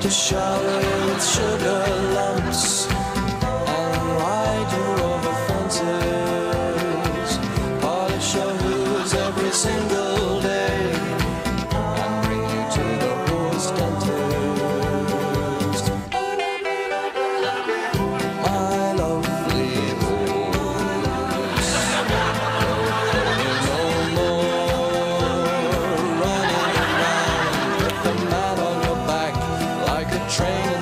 to shower you with sugar. train.